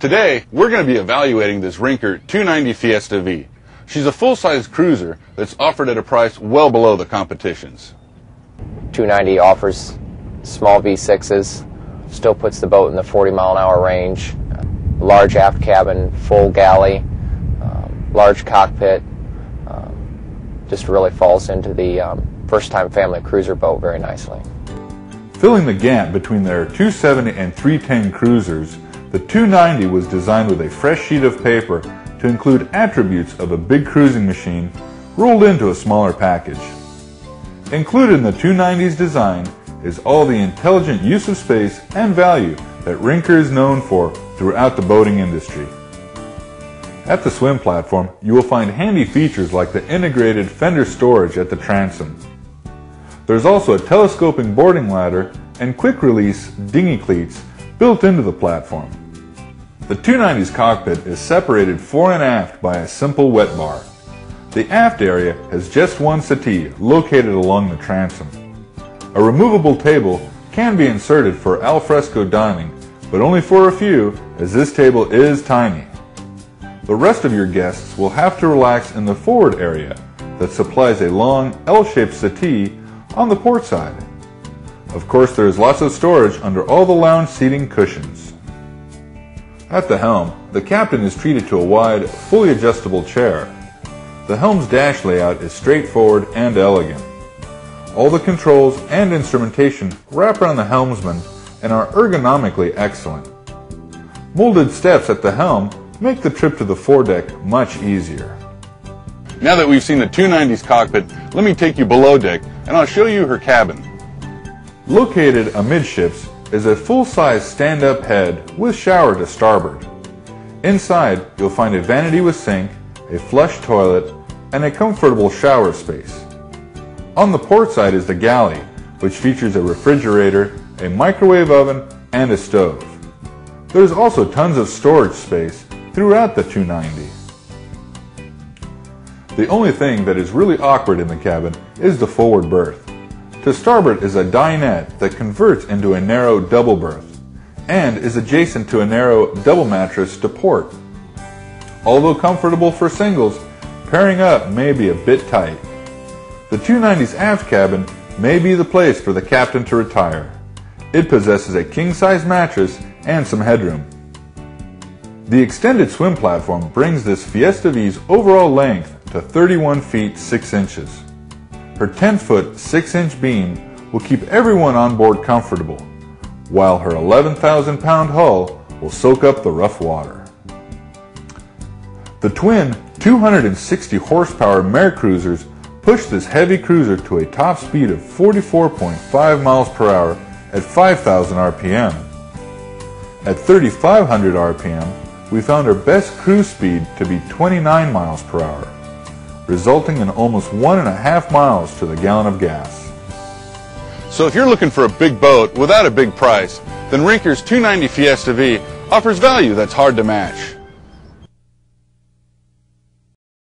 Today, we're going to be evaluating this Rinker 290 Fiesta V. She's a full-size cruiser that's offered at a price well below the competition's. 290 offers small V6s, still puts the boat in the 40 mile an hour range, large aft cabin, full galley, um, large cockpit, um, just really falls into the um, first time family cruiser boat very nicely. Filling the gap between their 270 and 310 cruisers, the 290 was designed with a fresh sheet of paper to include attributes of a big cruising machine rolled into a smaller package. Included in the 290's design is all the intelligent use of space and value that Rinker is known for throughout the boating industry. At the swim platform, you will find handy features like the integrated fender storage at the transom. There's also a telescoping boarding ladder and quick release dinghy cleats built into the platform. The 290's cockpit is separated fore and aft by a simple wet bar. The aft area has just one settee located along the transom. A removable table can be inserted for alfresco dining, but only for a few as this table is tiny. The rest of your guests will have to relax in the forward area that supplies a long L-shaped settee on the port side. Of course, there is lots of storage under all the lounge seating cushions. At the helm, the captain is treated to a wide, fully adjustable chair. The helm's dash layout is straightforward and elegant. All the controls and instrumentation wrap around the helmsman and are ergonomically excellent. Molded steps at the helm make the trip to the foredeck much easier. Now that we've seen the 290's cockpit, let me take you below deck and I'll show you her cabin. Located amidships is a full-size stand-up head with shower to starboard. Inside, you'll find a vanity with sink, a flush toilet, and a comfortable shower space. On the port side is the galley, which features a refrigerator, a microwave oven, and a stove. There's also tons of storage space throughout the 290. The only thing that is really awkward in the cabin is the forward berth. To starboard is a dinette that converts into a narrow double berth and is adjacent to a narrow double mattress to port. Although comfortable for singles, pairing up may be a bit tight. The 290's aft cabin may be the place for the captain to retire. It possesses a king-size mattress and some headroom. The extended swim platform brings this Fiesta V's overall length to 31 feet 6 inches. Her 10 foot 6 inch beam will keep everyone on board comfortable, while her 11,000 pound hull will soak up the rough water. The twin 260 horsepower MerCruisers push this heavy cruiser to a top speed of 44.5 miles per hour at 5,000 RPM. At 3,500 RPM, we found our best cruise speed to be 29 miles per hour resulting in almost one and a half miles to the gallon of gas. So if you're looking for a big boat without a big price, then Rinker's 290 Fiesta V offers value that's hard to match.